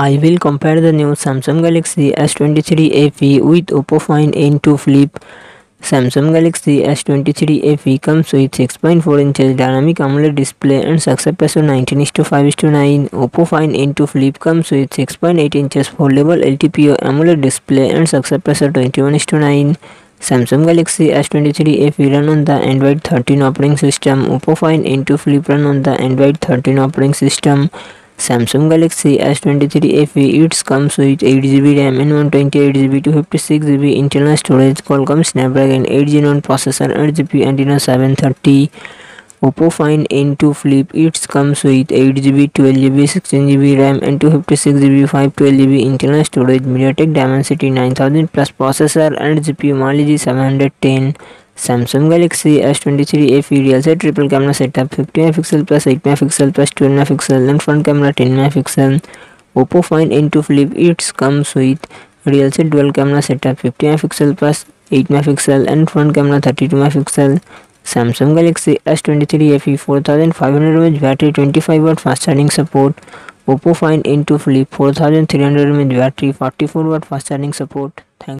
I will compare the new Samsung Galaxy S23 FE with Oppo Find N2 Flip. Samsung Galaxy S23 FE comes with 6.4 inches dynamic AMOLED display and success ratio 19 to 5 to 9. Oppo Find N2 Flip comes with 6.8 inches foldable LTPO AMOLED display and success ratio 21 to 9. Samsung Galaxy S23 FE run on the Android 13 operating system. Oppo Find N2 Flip run on the Android 13 operating system. Samsung Galaxy S23 FE it comes with 8GB RAM and 128GB to 56GB internal storage Qualcomm Snapdragon 8 Gen processor and GPU Adreno 730 Oppo Find N2 Flip it comes with 8GB 12GB 16GB RAM and 256GB 512GB internal storage MediaTek Dimensity 9000 plus processor and GPU Mali G710 Samsung Galaxy S twenty three FE rear से triple camera setup fifty megapixel plus eight megapixel plus twelve megapixel and front camera ten megapixel Oppo find N two flip it's comes with rear से twelve camera setup fifty megapixel plus eight megapixel and front camera thirty two megapixel Samsung Galaxy S twenty three FE four thousand five hundred MH battery twenty five watt fast charging support Oppo find N two flip four thousand three hundred MH battery forty four watt fast charging support thank